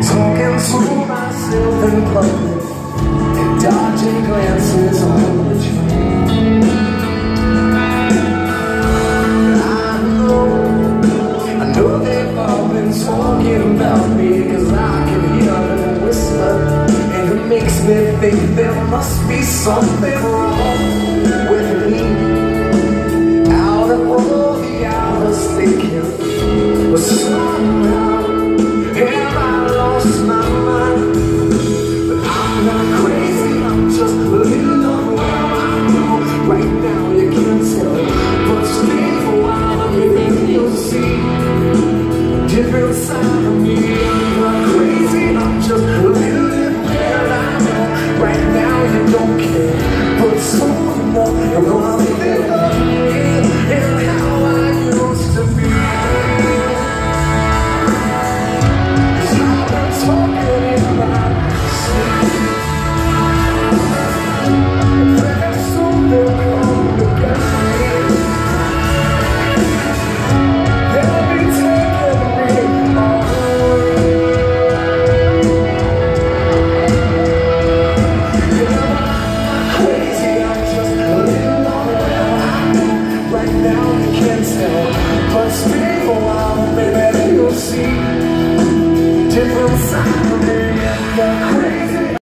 Talking to myself in public And dodging glances on the train I know, I know they've all been talking about me Cause I can hear them whisper And it makes me think there must be something wrong I'm crazy, I'm just living I know. Right now you don't care, but soon enough you're gonna but stay for a while, maybe you'll see different side of me